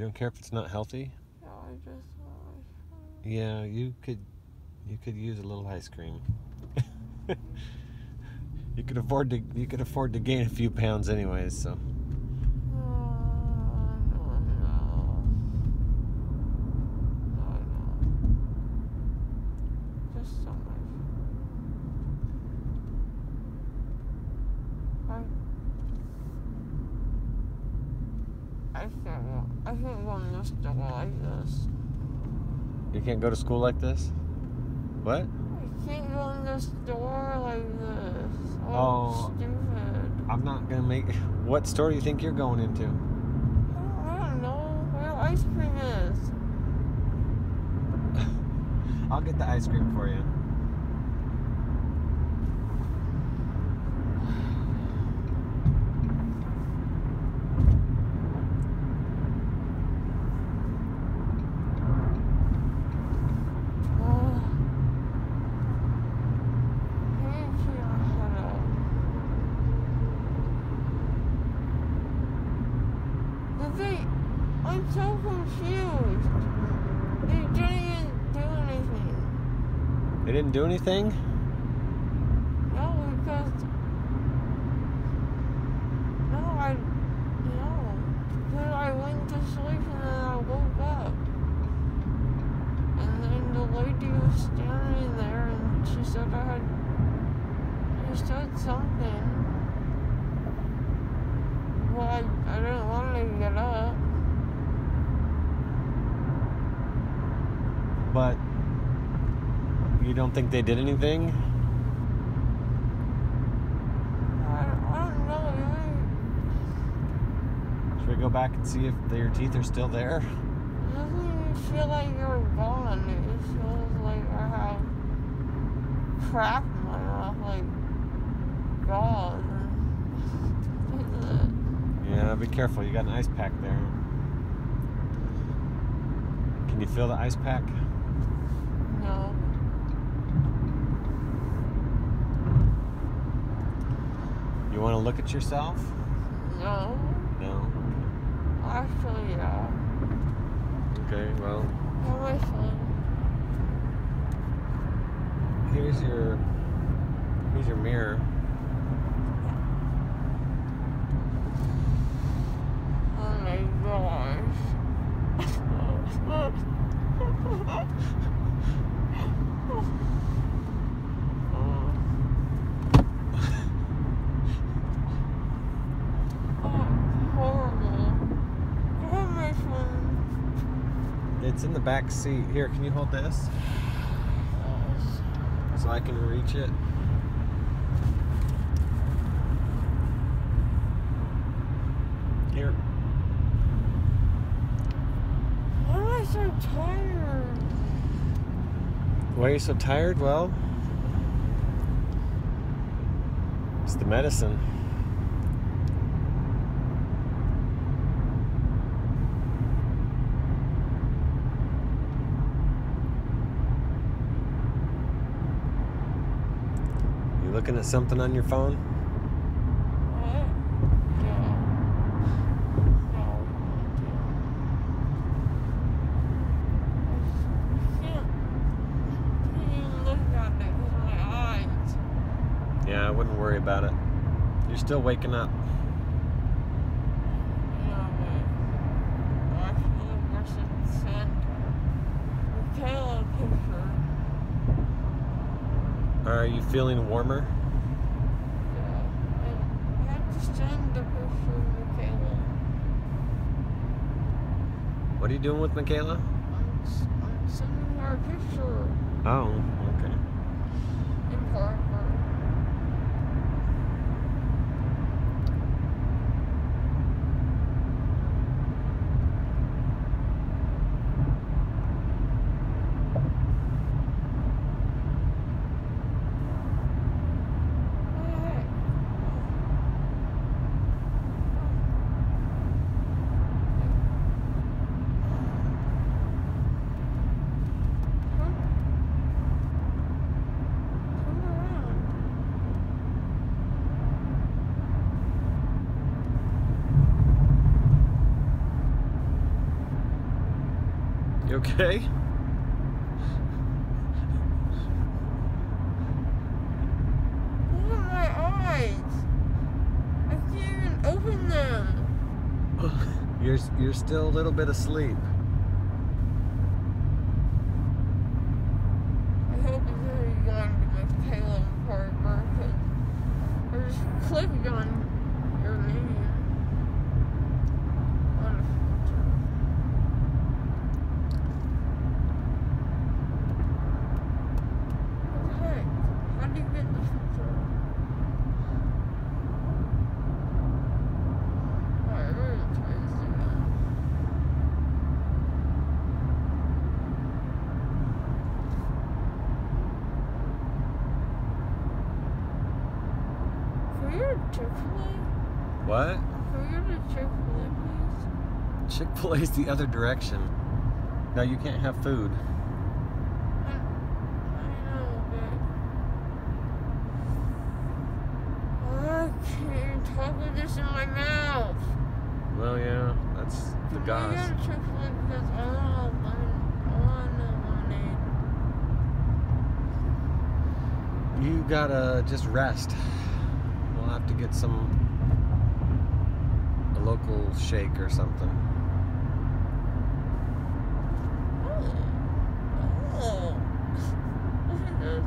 You don't care if it's not healthy? No, I just want ice cream. Yeah, you could you could use a little ice cream. you could afford to you could afford to gain a few pounds anyways, so Oh, no, no. No, no. Just so much. I, can't, I can't go this store like this. you can't go to school like this? What? I can't go in the store like this. Oh, Oh. stupid. I'm not gonna make what store do you think you're going into? I don't know where ice cream is. I'll get the ice cream for you. Oh. Maybe she had a- Did they? I'm so confused. They didn't even do anything. They didn't do anything? No, because no, I no, because I went to sleep and then I woke up, and then the lady was standing there and she said I had, she said something, but I, I didn't want to get up. But you don't think they did anything? I, don't- I don't know. Should we go back and see if their teeth are still there? It doesn't even feel like you're gone. It feels like I have crap in my mouth, like gauze. Yeah, be careful. You got an ice pack there. Can you feel the ice pack? no. You want to look at yourself? No. No. Actually, yeah. Okay, well, How am I feeling? here's your here's your mirror. Oh my gosh. Oh, horrible. Where am I from? It's in the back seat. Here, can you hold this so I can reach it? Here. Why am I so tired? Why are you so tired? Well, it's the medicine. You at something on your phone? Yeah, I wouldn't worry about it. You're still waking up. Yeah, but actually, I should send Michaela a picture. Are you feeling warmer? Yeah. I, to send the picture of Michaela. What are you doing with Michaela? I'm, I'm sending her a picture Oh, okay. in Parker. You okay? Look at my eyes. I can't even open them. You're you're still a little bit asleep. I hope it's already going to Miss Caleb because I just clicked on your name. On a filter. What the heck? How do you get the filter? Alright, we're gonna try this again. Go to Chick-fil-A? What? Can we go to Chick-fil-A, please? Chick Fil A's the other direction. No, you can't have food. I, I know, but I can't talk with this in my mouth. Well, yeah, that's the Can we gas. go to Chick-fil-A because I a lemon, I a lemonade. You gotta just rest. We'll have to get some a local shake or something. Oh. Oh. Look at this.